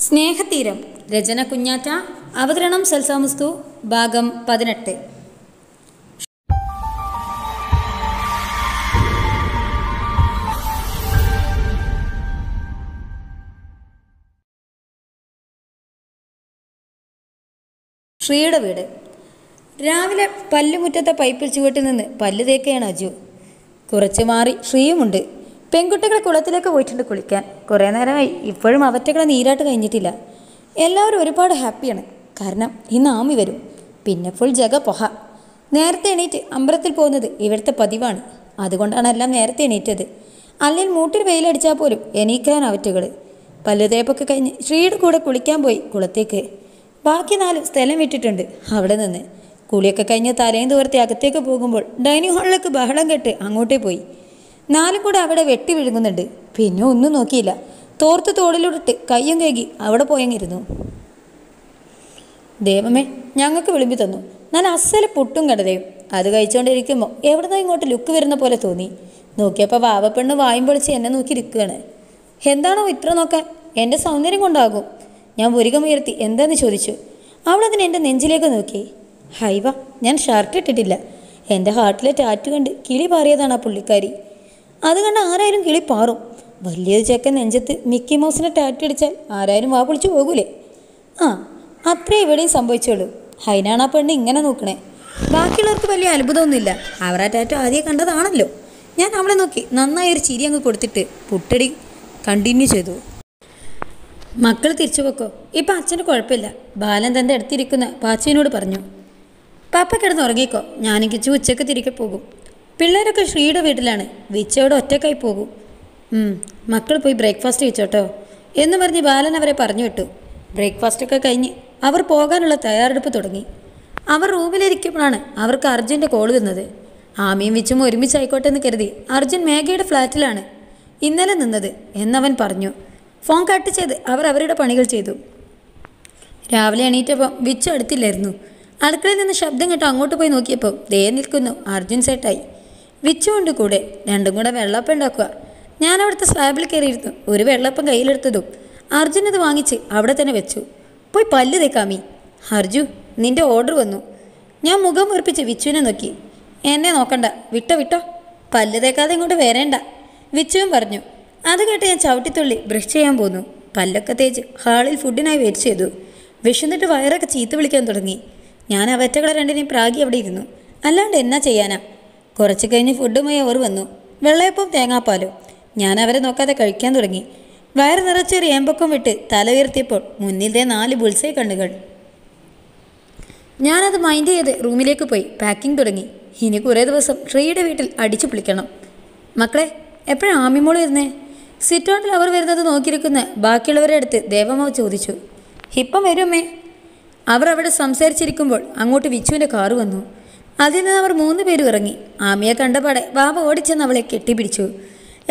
സ്നേഹതീരം രചന കുഞ്ഞാറ്റ അവതരണം സൽസാമുസ്തു ഭാഗം പതിനെട്ട്. ശ്രീയുടെ വീട്. രാവിലെ പല്ലുമുറ്റത്തെ പൈപ്പിൽ ചുവട്ടിൽ നിന്ന് പല്ല് തേക്കുകയാണ് അജു. കുറച്ച് മാറി ശ്രീയുമുണ്ട്. പെൺകുട്ടികൾ കുളത്തിലേക്ക് പോയിട്ടുണ്ട് കുളിക്കാൻ. കുറേ നേരമായി. ഇപ്പോഴും അവറ്റകളെ നീരാട്ട് കഴിഞ്ഞിട്ടില്ല. എല്ലാവരും ഒരുപാട് ഹാപ്പിയാണ്. കാരണം ഇന്ന് ആമി വരും. പിന്നെ ഫുൾ ജഗ പൊഹ. നേരത്തെ എണീറ്റ് അമ്പലത്തിൽ പോകുന്നത് ഇവിടുത്തെ പതിവാണ്. അതുകൊണ്ടാണ് എല്ലാം നേരത്തെ എണീറ്റത്. അല്ലെങ്കിൽ മൂട്ടിൽ വെയിലടിച്ചാൽ പോലും എണീക്കാൻ അവറ്റകൾ പല്ലുതേപ്പൊക്കെ കഴിഞ്ഞ് ശ്രീയുടെ കൂടെ കുളിക്കാൻ പോയി കുളത്തേക്ക്. ബാക്കി നാല് സ്ഥലം വിട്ടിട്ടുണ്ട് അവിടെ നിന്ന്. കുളിയൊക്കെ കഴിഞ്ഞ് തലേന്ന് തോർത്തി അകത്തേക്ക് പോകുമ്പോൾ ഡൈനിങ് ഹാളിലേക്ക് ബഹളം കെട്ട് അങ്ങോട്ടേ പോയി. നാലും കൂടെ അവിടെ വെട്ടി വിഴുങ്ങുന്നുണ്ട്. പിന്നെ ഒന്നും നോക്കിയില്ല. തോർത്ത് തോളിലോട്ടിട്ട് കയ്യും കേകി അവിടെ പോയങ്ങിരുന്നു. ദേവമേ ഞങ്ങൾക്ക് വിളിമ്പി തന്നു. ഞാൻ അസൽ പുട്ടും കണ്ടതേയും അത് കഴിച്ചുകൊണ്ടിരിക്കുമ്പോൾ എവിടുന്നോ ഇങ്ങോട്ട് ലുക്ക് വരുന്ന പോലെ തോന്നി. നോക്കിയപ്പോൾ വാവപ്പെണ്ണ് വായും പൊളിച്ച് എന്നെ നോക്കി ഇരിക്കുകയാണ്. എന്താണോ ഇത്ര നോക്കാൻ? എന്റെ സൗന്ദര്യം കൊണ്ടാകും. ഞാൻ പുരികമുയർത്തി എന്താന്ന് ചോദിച്ചു. അവളതിന് എന്റെ നെഞ്ചിലേക്ക് നോക്കി. ഹൈവ ഞാൻ ഷർട്ട് ഇട്ടിട്ടില്ല. എന്റെ ഹാർട്ടിലെ ടാറ്റു കണ്ട് കിളി പാറിയതാണ് ആ പുള്ളിക്കാരി. അത് കണ്ട് ആരായാലും കിളി പാറും. വലിയൊരു ചെക്കൻ നെഞ്ചത്ത് മിക്കി മൗസിനെ ടാറ്റ് അടിച്ചാൽ ആരായാലും വാ പൊളിച്ചു പോകൂലേ. ആ അത്രേ ഇവിടെയും സംഭവിച്ചോളൂ ഹൈനാണ് ആ പെണ്ണ് ഇങ്ങനെ നോക്കണേ. ബാക്കിയുള്ളവർക്ക് വലിയ അത്ഭുതമൊന്നുമില്ല. അവരാ ടാറ്റ ആദ്യം കണ്ടതാണല്ലോ. ഞാൻ അവളെ നോക്കി നന്നായി ഒരു ചിരി അങ്ങ് കൊടുത്തിട്ട് പുട്ടടി കണ്ടിന്യൂ ചെയ്തു. മക്കൾ തിരിച്ചു പോക്കോ? ഇപ്പം അച്ഛന് കുഴപ്പമില്ല. ബാലൻ തന്റെ അടുത്തിരിക്കുന്ന പാച്ചുവിനോട് പറഞ്ഞു. പാപ്പ കിടന്ന് ഉറങ്ങിക്കോ ഞാനെങ്കിൽ ഉച്ചയ്ക്ക് തിരികെ പോകും. പിള്ളേരൊക്കെ ശ്രീയുടെ വീട്ടിലാണ്. വിച്ചയോട് ഒറ്റക്കായി പോകും. മക്കൾ പോയി ബ്രേക്ക്ഫാസ്റ്റ് കഴിച്ചോട്ടോ എന്ന് പറഞ്ഞ് ബാലൻ അവരെ പറഞ്ഞു വിട്ടു. ബ്രേക്ക്ഫാസ്റ്റൊക്കെ കഴിഞ്ഞ് അവർ പോകാനുള്ള തയ്യാറെടുപ്പ് തുടങ്ങി. അവർ റൂമിലിരിക്കുമ്പോഴാണ് അവർക്ക് അർജുന്റെ കോൾ വന്നത്. ആമിയും വിച്ചും ഒരുമിച്ചായിക്കോട്ടെ എന്ന് കരുതി അർജുൻ മേഘയുടെ ഫ്ലാറ്റിലാണ് ഇന്നലെ നിന്നത് എന്നവൻ പറഞ്ഞു. ഫോൺ കട്ട് ചെയ്ത് അവർ അവരുടെ പണികൾ ചെയ്തു. രാവിലെ എണീറ്റപ്പം വിച്ചു അടുത്തില്ലായിരുന്നു. അടുക്കളയിൽ നിന്ന് ശബ്ദം കേട്ട് അങ്ങോട്ട് പോയി നോക്കിയപ്പോൾ ദേ നിൽക്കുന്നു അർജുൻ സെറ്റായി വിച്ചു ഉണ്ട് കൂടെ രണ്ടും കൂടെ വെള്ളപ്പം ഉണ്ടാക്കുക. ഞാൻ അവിടുത്തെ സ്ലാബിൽ കയറിയിരുന്നു. ഒരു വെള്ളപ്പം കയ്യിലെടുത്തതും അർജുൻ അത് വാങ്ങിച്ച് അവിടെ തന്നെ വെച്ചു. പോയി പല്ല് തേക്കാമി അർജു നിന്റെ ഓർഡർ വന്നു. ഞാൻ മുഖം ഉറപ്പിച്ച് വിച്ചുവിനെ നോക്കി. എന്നെ നോക്കണ്ട. വിട്ടോ വിട്ടോ. പല്ല് തേക്കാതെ ഇങ്ങോട്ട് വരേണ്ട. വിച്ചുവും പറഞ്ഞു. അത് കേട്ട് ഞാൻ ചവിട്ടിത്തുള്ളി ബ്രഷ് ചെയ്യാൻ പോന്നു. പല്ലൊക്കെ തേച്ച് ഹാളിൽ ഫുഡിനായി വെയിറ്റ് ചെയ്തു. വിശന്നിട്ട് വയറൊക്കെ ചീത്ത വിളിക്കാൻ തുടങ്ങി. ഞാൻ അവറ്റകളെ രണ്ടിനെയും പ്രാഗി അവിടെ ഇരുന്നു. അല്ലാണ്ട് എന്നാ ചെയ്യാനാ? കുറച്ച് കഴിഞ്ഞ് ഫുഡുമായി അവർ വന്നു. വെള്ളയപ്പം തേങ്ങാപ്പാലും. ഞാൻ അവരെ നോക്കാതെ കഴിക്കാൻ തുടങ്ങി. വയറ് നിറച്ചൊരു ഏമ്പക്കം വിട്ട് തല ഉയർത്തിയപ്പോൾ മുന്നിലത്തെ നാല് ബുൾസൈ കണ്ണുകൾ. ഞാനത് മൈൻഡ് ചെയ്ത് റൂമിലേക്ക് പോയി പാക്കിംഗ് തുടങ്ങി. ഇനി കുറേ ദിവസം ശ്രീയുടെ വീട്ടിൽ അടിച്ചു പൊളിക്കണം. മക്കളെ എപ്പോഴാണ് ആമിമോൾ വരുന്നേ? സിറ്റൗണ്ടിൽ അവർ വരുന്നത് നോക്കിയിരിക്കുന്ന ബാക്കിയുള്ളവരുടെ അടുത്ത് ദേവമാവ് ചോദിച്ചു. ഇപ്പം വരുമേ അവർ അവിടെ സംസാരിച്ചിരിക്കുമ്പോൾ അങ്ങോട്ട് വിച്ചുവിന്റെ കാറ് വന്നു. അതിൽ നിന്ന് അവർ മൂന്ന് പേരും ഇറങ്ങി. ആമിയെ കണ്ടപാടെ ബാബ ഓടിച്ചെന്ന് അവളെ കെട്ടിപ്പിടിച്ചു.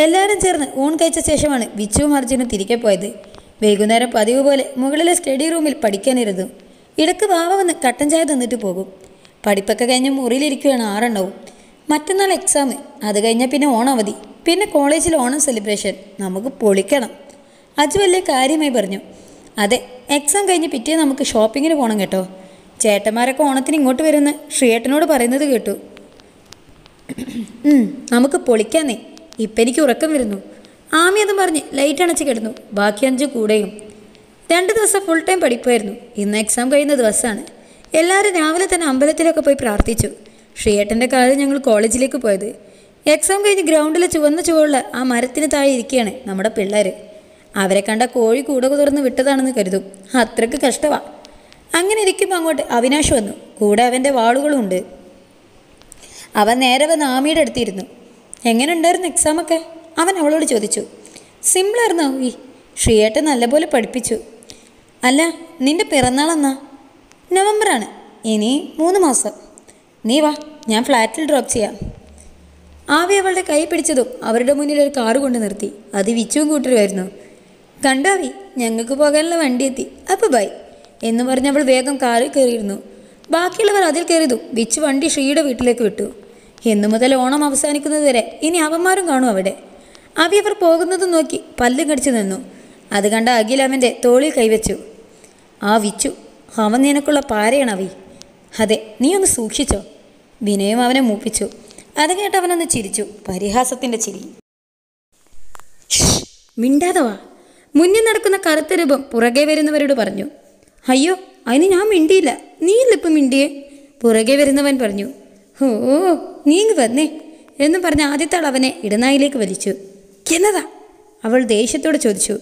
എല്ലാവരും ചേർന്ന് ഊൺ കഴിച്ച ശേഷമാണ് വിച്ചുവും അർജുനും തിരികെ പോയത്. വൈകുന്നേരം പതിവ് പോലെ മുകളിലെ സ്റ്റഡി റൂമിൽ പഠിക്കാനിരുന്നു. ഇടയ്ക്ക് ബാബ വന്ന് കട്ടൻ ചായ തന്നിട്ട് പോകും. പഠിപ്പൊക്കെ കഴിഞ്ഞ് മുറിയിലിരിക്കുകയാണ് ആറെണ്ണവും. മറ്റന്നാൾ എക്സാം അത് കഴിഞ്ഞാൽ പിന്നെ ഓണം അവധി പിന്നെ കോളേജിൽ ഓണം സെലിബ്രേഷൻ നമുക്ക് പൊളിക്കണം. അജു വലിയ കാര്യമായി പറഞ്ഞു. അതെ എക്സാം കഴിഞ്ഞ് പിറ്റേ നമുക്ക് ഷോപ്പിങ്ങിന് പോകണം കേട്ടോ. ചേട്ടന്മാരൊക്കെ ഓണത്തിന് ഇങ്ങോട്ട് വരുന്ന്. ശ്രീയേട്ടനോട് പറയുന്നത് കേട്ടു. നമുക്ക് പൊളിക്കാന്നേ. ഇപ്പം എനിക്ക് ഉറക്കം വരുന്നു. ആമി അതും പറഞ്ഞ് ലൈറ്റ് അണച്ച് കിടന്നു. ബാക്കി അഞ്ച് കൂടെയും. രണ്ട് ദിവസം ഫുൾ ടൈം പഠിപ്പായിരുന്നു. ഇന്ന് എക്സാം കഴിയുന്ന ദിവസമാണ്. എല്ലാവരും രാവിലെ തന്നെ അമ്പലത്തിലൊക്കെ പോയി പ്രാർത്ഥിച്ചു. ശ്രീയേട്ടന്റെ കാലം ഞങ്ങൾ കോളേജിലേക്ക് പോയത്. എക്സാം കഴിഞ്ഞ് ഗ്രൗണ്ടിലെ ചുവന്ന ചുവള്ള ആ മരത്തിന് താഴെ ഇരിക്കുകയാണ് നമ്മുടെ പിള്ളേർ അവരെ കണ്ട കോഴി കൂടെ തുറന്ന് വിട്ടതാണെന്ന് കരുതും. അത്രയ്ക്ക് കഷ്ടമാണ് അങ്ങനെ ഇരിക്കുമ്പോൾ അങ്ങോട്ട്. അവിനാശ് വന്നു. കൂടെ അവന്റെ വാളുകളുമുണ്ട് അവൻ നേരെ വന്ന് ആമിയുടെ അടുത്തിരുന്നു. എങ്ങനെ ഉണ്ടായിരുന്നു എക്സാമൊക്കെ അവൻ അവളോട് ചോദിച്ചു. സിമ്പിളായിരുന്നു ഈ ശ്രീയേട്ടൻ നല്ലപോലെ പഠിപ്പിച്ചു. അല്ല നിന്റെ പിറന്നാളെന്നാ നവംബറാണ് ഇനി മൂന്ന് മാസം. നീ വാ ഞാൻ ഫ്ലാറ്റിൽ ഡ്രോപ്പ് ചെയ്യാം. ആവി അവളുടെ കൈ പിടിച്ചതും അവരുടെ മുന്നിൽ ഒരു കാറ് കൊണ്ട് നിർത്തി. അത് വിച്ചുവും കൂട്ടരുമായിരുന്നു. കണ്ടാവി ഞങ്ങൾക്ക് പോകാനുള്ള വണ്ടി എത്തി. അപ്പോൾ ബൈ എന്ന് പറഞ്ഞ് അവൾ വേഗം കാറിൽ കയറിയിരുന്നു. ബാക്കിയുള്ളവർ അതിൽ കയറിതു വിച്ച് വണ്ടി ഷീയുടെ വീട്ടിലേക്ക് വിട്ടു. എന്നു മുതൽ ഓണം അവസാനിക്കുന്നത് വരെ ഇനി അവന്മാരും കാണും അവിടെ. അവി അവർ പോകുന്നത് നോക്കി പല്ലും കടിച്ചു നിന്നു. അത് കണ്ട അഖിൽ അവന്റെ തോളിൽ കൈവച്ചു. ആ വിച്ചു അവൻ നിനക്കുള്ള പാരയാണ് അവി അതെ നീ ഒന്ന് സൂക്ഷിച്ചോ. വിനയം അവനെ മൂപ്പിച്ചു. അത് കേട്ട് അവനൊന്ന് ചിരിച്ചു. പരിഹാസത്തിന്റെ ചിരി. മിണ്ടാതവാ മുന്നിൽ നടക്കുന്ന കറുത്ത രൂപം പുറകെ വരുന്നവരോട് പറഞ്ഞു. അയ്യോ അതിന് ഞാൻ മിണ്ടിയില്ല. നീയല്ല ഇപ്പം മിണ്ടിയേ? പുറകെ വരുന്നവൻ പറഞ്ഞു ഓ നീ ഇങ്ങ് വന്നേ എന്നും പറഞ്ഞ് ആദ്യത്തെ ആൾ അവനെ ഇടനായിലേക്ക് വലിച്ചു. എന്നതാ? അവൾ ദേഷ്യത്തോടെ ചോദിച്ചു.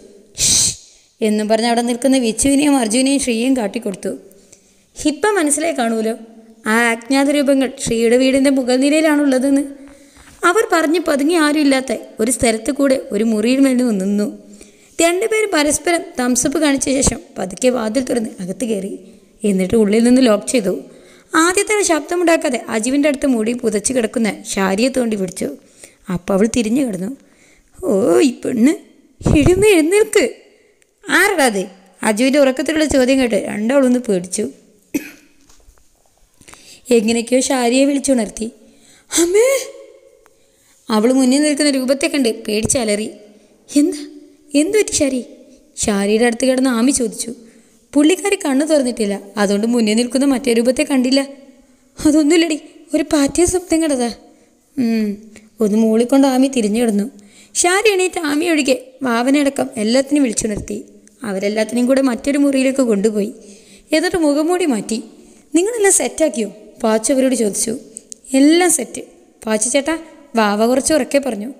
എന്നും പറഞ്ഞ് അവിടെ നിൽക്കുന്ന വിച്ചുവിനെയും അർജുനെയും ശ്രീയെയും കാട്ടിക്കൊടുത്തു. ഇപ്പം മനസ്സിലായി കാണുമല്ലോ ആ അജ്ഞാത രൂപങ്ങൾ ശ്രീയുടെ വീടിന്റെ മുകൾ നിലയിലാണുള്ളതെന്ന് അവർ പറഞ്ഞ് പതുങ്ങി ആരുമില്ലാത്ത ഒരു സ്ഥലത്ത് കൂടെ ഒരു മുറിയിൽ മേൽ നിന്നു. രണ്ടുപേരും പരസ്പരം തംസപ്പ് കാണിച്ച ശേഷം പതുക്കെ വാതിൽ തുറന്ന് അകത്ത് കയറി. എന്നിട്ട് ഉള്ളിൽ നിന്ന് ലോക്ക് ചെയ്തു. ആദ്യത്തെ ശബ്ദമുണ്ടാക്കാതെ അജീവിന്റെ അടുത്ത് മൂടി പുതച്ച് കിടക്കുന്ന ശാരിയെ തോണ്ടി പിടിച്ചു. അപ്പം അവൾ തിരിഞ്ഞു കിടന്നു. ഓ ഈ പെണ്ണ് എഴുന്ന് എഴുന്നേൽക്ക്. ആരടാ അത്? അജുവിന്റെ ഉറക്കത്തിലുള്ള ചോദ്യം കേട്ട് രണ്ടാളൊന്ന് പേടിച്ചു. എങ്ങനെയൊക്കെയോ ശാരിയെ വിളിച്ചുണർത്തി. അമ്മേ! അവൾ മുന്നിൽ നിൽക്കുന്ന രൂപത്തെ കണ്ട് പേടിച്ചലറി എന്താ? എന്തു ഷാരി ഷാരിയുടെ അടുത്ത് കിടന്ന് ആമി ചോദിച്ചു. പുള്ളിക്കാരി കണ്ണു തുറന്നിട്ടില്ല. അതുകൊണ്ട് മുന്നേ നിൽക്കുന്ന മറ്റേ രൂപത്തെ കണ്ടില്ല. അതൊന്നുമില്ലടി ഒരു പാറ്റിയ സ്വപ്നം കണ്ടതാ. ഉം, ഒന്ന് മൂളിക്കൊണ്ട് ആമി തിരിഞ്ഞു കിടന്നു. ഷാരി എണീറ്റ് ആമി ഒഴികെ വാവനടക്കം എല്ലാത്തിനും വിളിച്ചുണർത്തി. അവരെല്ലാത്തിനെയും കൂടെ മറ്റൊരു മുറിയിലേക്ക് കൊണ്ടുപോയി. എന്നിട്ട് മുഖംമൂടി മാറ്റി. നിങ്ങളെല്ലാം സെറ്റാക്കിയോ? പാച്ചു അവരോട് ചോദിച്ചു. എല്ലാം സെറ്റ്. പാച്ചു ചേട്ടാ വാവ കുറച്ച് ഉറക്കെ പറഞ്ഞു.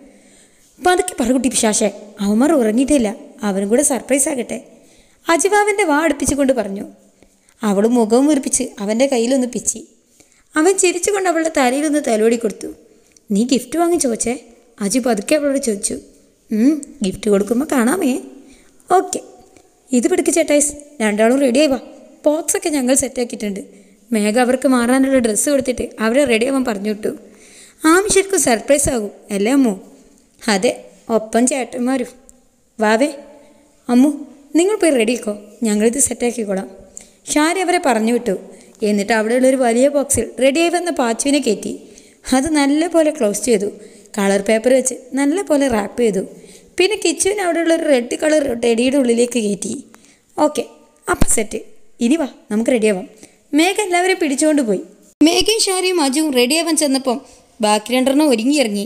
പതുക്കെ പറകുട്ടി പിശാശേ. അവന്മാർ ഉറങ്ങിയിട്ടില്ല. അവനും കൂടെ സർപ്രൈസ് ആകട്ടെ. അജിവാവിന്റെ വാ അടുപ്പിച്ചുകൊണ്ട് പറഞ്ഞു. അവൾ മുഖവും വീർപ്പിച്ച് അവന്റെ കയ്യിലൊന്ന് പിച്ചി. അവൻ ചിരിച്ചുകൊണ്ട് അവളുടെ തലയിലൊന്ന് തലോടി കൊടുത്തു. നീ ഗിഫ്റ്റ് വാങ്ങി ചോദിച്ചേ? അജി പതുക്കെ അവളോട് ചോദിച്ചു. "ഉം, ഗിഫ്റ്റ് കൊടുക്കുമ്പോൾ കാണാമേ. ഓക്കെ ഇത് പിടിക്ക് ചേട്ടായിസ്. രണ്ടാളും റെഡിയായി വാ. ബോക്സൊക്കെ ഞങ്ങൾ സെറ്റാക്കിയിട്ടുണ്ട് മേഘ അവർക്ക് മാറാനുള്ള ഡ്രസ്സ് കൊടുത്തിട്ട് അവരെ റെഡിയാവാൻ പറഞ്ഞു വിട്ടു ശരിക്കും സർപ്രൈസ് ആകും. അല്ലേ അമ്മോ? അതെ. ഒപ്പം ചേട്ടന്മാരും. വാവേ അമ്മു നിങ്ങൾ പോയി റെഡിയാക്കോ ഞങ്ങളിത് സെറ്റാക്കിക്കോളാം ഷാരി അവരെ പറഞ്ഞു വിട്ടു. എന്നിട്ട് അവിടെയുള്ള ഒരു വലിയ ബോക്സിൽ റെഡിയായി വന്ന പാച്ചുവിനെ കയറ്റി. അത് നല്ലപോലെ ക്ലോസ് ചെയ്തു. കളർ പേപ്പർ വെച്ച് നല്ലപോലെ റാപ്പ് ചെയ്തു. പിന്നെ കിച്ചുവിന് അവിടെയുള്ള ഒരു റെഡ് കളർ ടെഡിയുടെ ഉള്ളിലേക്ക് കയറ്റി. ഓക്കെ അപ്പം സെറ്റ് ഇനി വാ നമുക്ക് റെഡിയാവാം മേഘ എല്ലാവരെയും പിടിച്ചുകൊണ്ട് പോയി. മേഘയും ഷാരിയും അജുവും റെഡിയാവാൻ ചെന്നപ്പം ബാക്കി രണ്ടെണ്ണം ഒരുങ്ങിയിറങ്ങി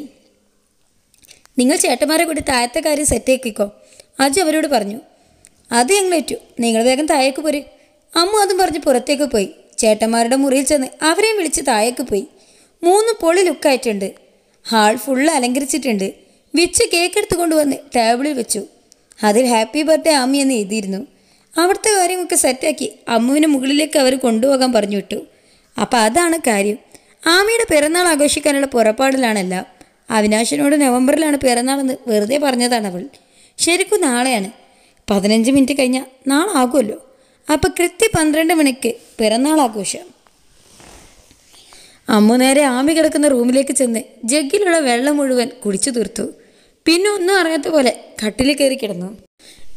നിങ്ങൾ ചേട്ടന്മാരെ കൂടി താഴത്തെ കാര്യം സെറ്റാക്കിക്കോ അജു അവരോട് പറഞ്ഞു അത് ഞങ്ങൾ ഏറ്റു നിങ്ങൾ വേഗം താഴേക്ക് പോര്. അമ്മ അതും പറഞ്ഞ് പുറത്തേക്ക് പോയി. ചേട്ടന്മാരുടെ മുറിയിൽ ചെന്ന് അവരെയും വിളിച്ച് താഴേക്ക് പോയി. മൂന്ന് പൊളി ലുക്കായിട്ടുണ്ട് ഹാൾ ഫുള്ള് അലങ്കരിച്ചിട്ടുണ്ട്. വിച്ച് കേക്ക് എടുത്തു കൊണ്ടുവന്ന് ടേബിളിൽ വെച്ചു. അതിൽ ഹാപ്പി ബർത്ത്ഡേ അമ്മി എന്ന് എഴുതിയിരുന്നു. അവിടുത്തെ കാര്യങ്ങളൊക്കെ സെറ്റാക്കി അമ്മുവിനെ മുകളിലേക്ക് അവർ കൊണ്ടുപോകാൻ പറഞ്ഞു വിട്ടു. അപ്പം അതാണ് കാര്യം. ആമിയുടെ പിറന്നാൾ ആഘോഷിക്കാനുള്ള പുറപ്പാടിലാണെല്ലാം അവിനാശിനോട് നവംബറിലാണ് പിറന്നാളെന്ന് വെറുതെ പറഞ്ഞതാണ് അവൾ. ശരിക്കും നാളെയാണ്. പതിനഞ്ച് മിനിറ്റ് കഴിഞ്ഞാൽ നാളെ ആകുമല്ലോ അപ്പം കൃത്യ പന്ത്രണ്ട് മണിക്ക് പിറന്നാൾ ആഘോഷം അമ്മു നേരെ ആമി കിടക്കുന്ന റൂമിലേക്ക് ചെന്ന് ജഗ്ഗിലുള്ള വെള്ളം മുഴുവൻ കുടിച്ചു തീർത്തു. പിന്നെ ഒന്നും അറിയാത്ത പോലെ കട്ടിലിൽ കയറി കിടന്നു.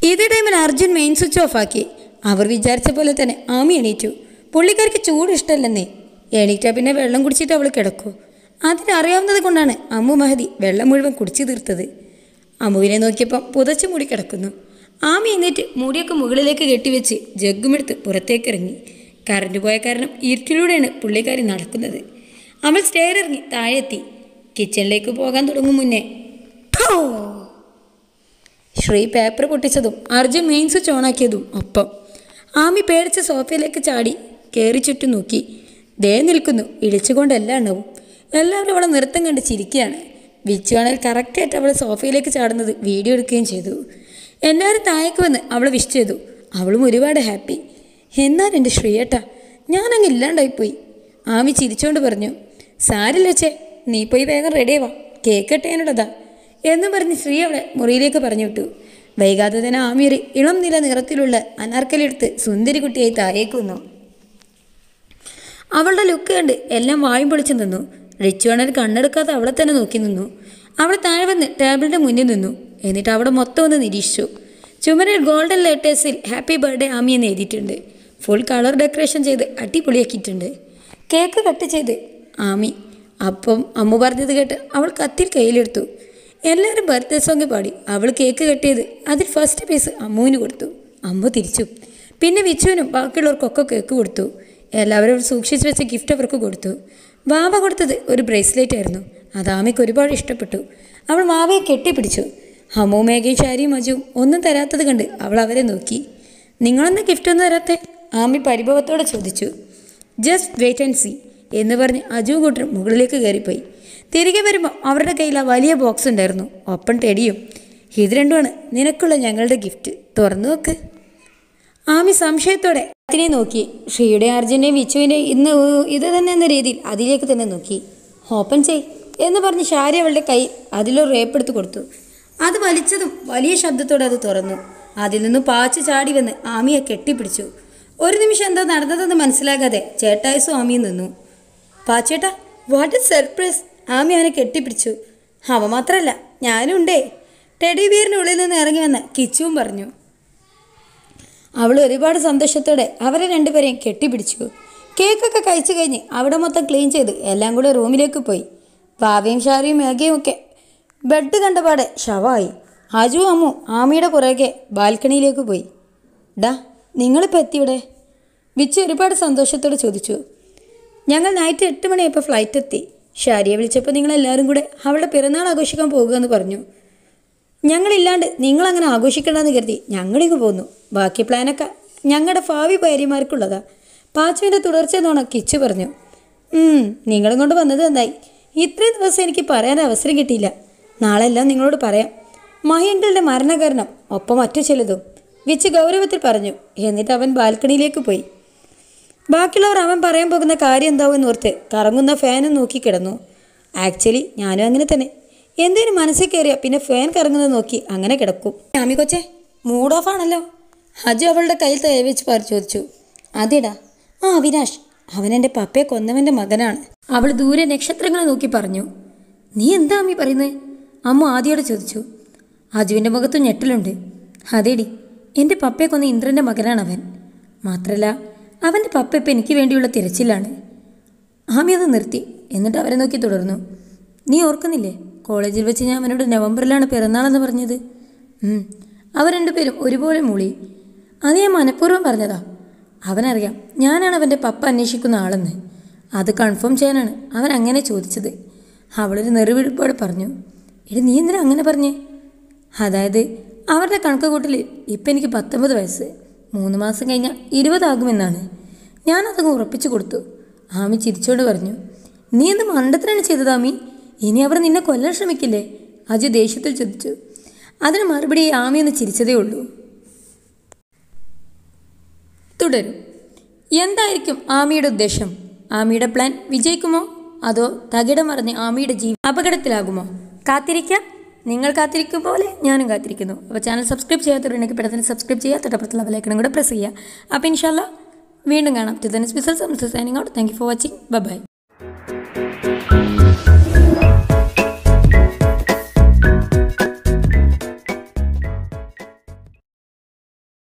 ഇതേ ടൈമിൽ അർജുൻ മെയിൻ സ്വിച്ച് ഓഫ് ആക്കി. അവർ വിചാരിച്ച പോലെ തന്നെ ആമി എണീറ്റു. പുള്ളിക്കാർക്ക് ചൂട് ഇഷ്ടമല്ലെന്നേ. എണീറ്റാ പിന്നെ വെള്ളം കുടിച്ചിട്ട് അവൾ കിടക്കൂ. അതിനറിയാവുന്നത് കൊണ്ടാണ് അമ്മു മഹതി വെള്ളം മുഴുവൻ കുടിച്ചു തീർത്തത്. അമ്മുവിനെ നോക്കിയപ്പം പുതച്ചു മൂടി കിടക്കുന്നു. ആമി എന്നിട്ട് മൂടിയൊക്കെ മുകളിലേക്ക് കെട്ടിവെച്ച് ജഗ്ഗുമെടുത്ത് പുറത്തേക്ക് ഇറങ്ങി കറണ്ട് പോയ കാരണം ഇരുട്ടിലൂടെയാണ് പുള്ളിക്കാരി നടക്കുന്നത്. അവൾ സ്റ്റെയർ ഇറങ്ങി താഴെത്തി കിച്ചണിലേക്ക് പോകാൻ തുടങ്ങും മുന്നേ ശ്രീ പേപ്പർ പൊട്ടിച്ചതും അർജുൻ മെയിൻ സ്വിച്ച് ഓണാക്കിയതും ഒപ്പം. ആമി പേടിച്ച സോഫയിലേക്ക് ചാടി കയറി ചുറ്റും നോക്കി. ദേ നിൽക്കുന്നു ഇടിച്ചുകൊണ്ട് എല്ലാ എണ്ണവും. എല്ലാവരും അവളെ നൃത്തം കണ്ട് ചിരിക്കുകയാണ്. വിച്ചുവാണെങ്കിൽ കറക്റ്റായിട്ട് അവൾ സോഫയിലേക്ക് ചാടുന്നത് വീഡിയോ എടുക്കുകയും ചെയ്തു. എല്ലാവരും താഴേക്ക് വന്ന് അവളെ വിഷ് ചെയ്തു. അവളും ഒരുപാട് ഹാപ്പി എന്നാൽ എന്റെ ശ്രീയേട്ടാ ഞാനങ്ങ് ഇല്ലാണ്ടായിപ്പോയി. ആമി ചിരിച്ചുകൊണ്ട് പറഞ്ഞു സാരില്ല ചേ നീ പോയി വേഗം റെഡിയാവാ കേക്കട്ടെ എന്നുള്ളതാ എന്ന് പറഞ്ഞ് ശ്രീ അവളെ മുറിയിലേക്ക് പറഞ്ഞു വിട്ടു. വൈകാതെ തന്നെ ആമിയൊരു ഇളം നില നിറത്തിലുള്ള അനാർക്കലെടുത്ത് സുന്ദരി കുട്ടിയായി താഴേക്ക് വന്നു അവളുടെ ലുക്ക് കണ്ട് എല്ലാം വായും പൊളിച്ചു നിന്നു. റിച്ചുവാണൽ കണ്ണെടുക്കാതെ അവളെ തന്നെ നോക്കി നിന്നു. അവൾ താഴെ വന്ന് ടേബിളിന്റെ മുന്നിൽ നിന്നു. എന്നിട്ട് അവിടെ മൊത്തം ഒന്ന് നിരീക്ഷിച്ചു. ചുമരിൽ ഗോൾഡൻ ലെറ്റേഴ്സിൽ ഹാപ്പി ബർത്ത്ഡേ ആമി എന്ന് എഴുതിയിട്ടുണ്ട്. ഫുൾ കളർ ഡെക്കറേഷൻ ചെയ്ത് അടിപൊളിയാക്കിയിട്ടുണ്ട്. കേക്ക് കട്ട് ചെയ്ത് ആമി. അപ്പം അമ്മ പറഞ്ഞത് കേട്ട് അവൾ കത്തിൽ കയ്യിലെടുത്തു. എല്ലാവരും ബർത്ത്ഡേ സോങ് പാടി. അവൾ കേക്ക് കെട്ടിയത് അതിൽ ഫസ്റ്റ് പീസ് അമ്മുവിന് കൊടുത്തു. അമ്മ തിരിച്ചു. പിന്നെ വിച്ചുവിനും ബാക്കിയുള്ളവർക്കൊക്കെ കേക്ക് കൊടുത്തു. എല്ലാവരും സൂക്ഷിച്ചു വെച്ച ഗിഫ്റ്റ് അവർക്ക് കൊടുത്തു. വാവ കൊടുത്തത് ഒരു ബ്രേസ്ലെറ്റ് ആയിരുന്നു. അത് ആമയ്ക്ക് ഒരുപാട് ഇഷ്ടപ്പെട്ടു. അവൾ മാവയെ കെട്ടിപ്പിടിച്ചു. അമ്മു മേഘയും ഷാരിയും അജുവും ഒന്നും തരാത്തത് കണ്ട് അവൾ അവരെ നോക്കി. നിങ്ങളെന്ന് ഗിഫ്റ്റ് ഒന്നും തരാത്തെ? ആമി പരിഭവത്തോടെ ചോദിച്ചു. ജസ്റ്റ് വെയിറ്റ് ആൻഡ് സി എന്ന് പറഞ്ഞ് അജു കൂട്ടർ മുകളിലേക്ക് കയറിപ്പോയി. തിരികെ വരുമ്പോൾ അവരുടെ കയ്യിൽ ആ വലിയ ബോക്സ് ഉണ്ടായിരുന്നു. ഒപ്പം ടെടിയും ഇത് രണ്ടുമാണ്. നിനക്കുള്ള ഞങ്ങളുടെ ഗിഫ്റ്റ് തുറന്നു നോക്ക്. ആമി സംശയത്തോടെ അതിനെ നോക്കി. ഷീയുടെ അർജുനെ വിച്ചുവിനെ ഇന്ന് ഇത് തന്നെ എന്ന രീതിയിൽ അതിലേക്ക് തന്നെ നോക്കി. ഓപ്പൺ ചെയ് എന്ന് പറഞ്ഞ് ഷാരി അവളുടെ കൈ അതിലൊരു റേപ്പെടുത്ത് കൊടുത്തു. അത് വലിച്ചതും വലിയ ശബ്ദത്തോടെ അത് തുറന്നു. അതിൽ നിന്ന് പാച്ചു ചാടി വന്ന് ആമിയെ കെട്ടിപ്പിടിച്ചു. ഒരു നിമിഷം എന്താ നടന്നതെന്ന് മനസ്സിലാകാതെ ചേട്ടായസും ആമിയും നിന്നു. പാച്ചേട്ടാ വാട്ട് ഇസ് സർപ്രൈസ് ആമി അവനെ കെട്ടിപ്പിടിച്ചു. അവ മാത്രമല്ല ഞാനും ഉണ്ടേ ടെഡി ബിയറിനുള്ളിൽ നിന്ന് ഇറങ്ങി വന്ന് കിച്ചുവും പറഞ്ഞു. അവൾ ഒരുപാട് സന്തോഷത്തോടെ അവരെ രണ്ടുപേരെയും കെട്ടിപ്പിടിച്ചു. കേക്കൊക്കെ കഴിച്ചു കഴിഞ്ഞ് അവിടെ മൊത്തം ക്ലീൻ ചെയ്ത് എല്ലാം കൂടെ റൂമിലേക്ക് പോയി. ഭാവിയും ഷാരിയും മേഘയും ഒക്കെ ബെഡ് കണ്ടപാടെ ഷവായി അജു അമ്മു ആമിയുടെ പുറകെ ബാൽക്കണിയിലേക്ക് പോയി. ഡാ നിങ്ങളിപ്പോൾ എത്തിയുടെ വിച്ച് ഒരുപാട് സന്തോഷത്തോടെ ചോദിച്ചു. ഞങ്ങൾ നൈറ്റ് എട്ട് മണിയായപ്പോൾ ഫ്ലൈറ്റ് എത്തി. ഷാരിയെ വിളിച്ചപ്പോൾ നിങ്ങളെല്ലാവരും കൂടെ അവളുടെ പിറന്നാൾ ആഘോഷിക്കാൻ പോകുക എന്ന് പറഞ്ഞു. ഞങ്ങളില്ലാണ്ട് നിങ്ങളങ്ങനെ ആഘോഷിക്കണ്ടെന്ന് കരുതി ഞങ്ങളിങ്ങ് പോന്നു. ബാക്കി പ്ലാനൊക്കെ ഞങ്ങളുടെ ഭാവി ഭാര്യമാർക്കുള്ളതാ. പാച്ചുവിന്റെ തുടർച്ച എന്നോണ കിച്ചു പറഞ്ഞു. "ഉം, നിങ്ങളും കൊണ്ട് വന്നത് നന്നായി. ഇത്രയും ദിവസം എനിക്ക് പറയാൻ അവസരം കിട്ടിയില്ല. നാളെ എല്ലാം നിങ്ങളോട് പറയാം. മഹിയങ്കളുടെ മരണകാരണം ഒപ്പം മറ്റു ചിലതും. വിച്ച് ഗൗരവത്തിൽ പറഞ്ഞു. എന്നിട്ട് അവൻ ബാൽക്കണിയിലേക്ക് പോയി. ബാക്കിയുള്ളവർ അവൻ പറയാൻ പോകുന്ന കാര്യം എന്താവുമെന്ന് ഓർത്ത് കറങ്ങുന്ന ഫാനും നോക്കി കിടന്നു. ആക്ച്വലി ഞാനും അങ്ങനെ തന്നെ. എന്തേലും മനസ്സിൽ കയറിയ പിന്നെ ഫാൻ കറങ്ങുന്നത് നോക്കി അങ്ങനെ കിടക്കും. ആമി കൊച്ചെ മൂഡ് ഓഫ് ആണല്ലോ. ഹജു അവളുടെ കയ്യിൽ തയ്യ വെച്ച് പാർ ചോദിച്ചു അതെടാ ആ അവിനാഷ് അവൻ എന്റെ പപ്പയെ കൊന്നവന്റെ മകനാണ്. അവൾ ദൂരെ നക്ഷത്രങ്ങളെ നോക്കി പറഞ്ഞു. നീ എന്താ അമ്മി പറയുന്നത് അമ്മ ആദ്യയോടെ ചോദിച്ചു. അജുവിന്റെ മുഖത്ത് ഞെട്ടലുണ്ട്. അതേടി എന്റെ പപ്പയെ കൊന്ന ഇന്ദ്രന്റെ മകനാണ് അവൻ. മാത്രമല്ല അവന്റെ പപ്പ ഇപ്പം എനിക്ക് വേണ്ടിയുള്ള തിരച്ചിലാണ്. ആമി അത് നിർത്തി എന്നിട്ട് അവരെ നോക്കി തുടർന്നു. നീ ഓർക്കുന്നില്ലേ? കോളേജിൽ വെച്ച് ഞാൻ അവനോട് നവംബറിലാണ് പിറന്നാളെന്ന് പറഞ്ഞത്. അവ അവർ രണ്ടുപേരും ഒരുപോലെ മൂളി. അത് ഞാൻ മനഃപൂർവം പറഞ്ഞതാ. അവനറിയാം ഞാനാണ് അവന്റെ പപ്പ അന്വേഷിക്കുന്ന ആളെന്ന്. അത് കൺഫേം ചെയ്യാനാണ് അവൻ അങ്ങനെ ചോദിച്ചത്. അവളൊരു നെറിവിടുപ്പോടെ പറഞ്ഞു എടി നീ എന്തിനാ അങ്ങനെ പറഞ്ഞേ? അതായത് അവരുടെ കണക്ക് കൂട്ടലിൽ ഇപ്പം എനിക്ക് പത്തൊമ്പത് വയസ്സ്. മൂന്ന് മാസം കഴിഞ്ഞാൽ ഇരുപതാകുമെന്നാണ്. ഞാനതങ്ങ് ഉറപ്പിച്ചു കൊടുത്തു. ആമി ചിരിച്ചോണ്ട് പറഞ്ഞു നീ എന്ത് മണ്ടത്തിനാണ് ചെയ്തത് ആമി? ഇനി അവർ നിന്നെ കൊല്ലാൻ ശ്രമിക്കില്ലേ? അജു ദേഷ്യത്തിൽ ചോദിച്ചു. അതിന് മറുപടി ആമി എന്ന് ചിരിച്ചതേ ഉള്ളൂ. തുടരും. എന്തായിരിക്കും ആമിയുടെ ഉദ്ദേശം? ആമിയുടെ പ്ലാൻ വിജയിക്കുമോ? അതോ തകിടം മറിഞ്ഞ് ആമിയുടെ ജീവി അപകടത്തിലാകുമോ? കാത്തിരിക്കാം. നിങ്ങൾ കാത്തിരിക്കും പോലെ ഞാനും കാത്തിരിക്കുന്നു. അപ്പോൾ ചാനൽ സബ്സ്ക്രൈബ് ചെയ്യാത്തവരുണ്ടെങ്കിൽ പെട്ടെന്ന് സബ്സ്ക്രൈബ് ചെയ്യുക. തൊട്ടപ്പുറത്തുള്ള ബെലൈക്കണം കൂടെ പ്രസ് ചെയ്യുക. അപ്പോൾ ഇൻഷാല്ല വീണ്ടും കാണാം. To this ബിസൽ signing out thank you for watching bye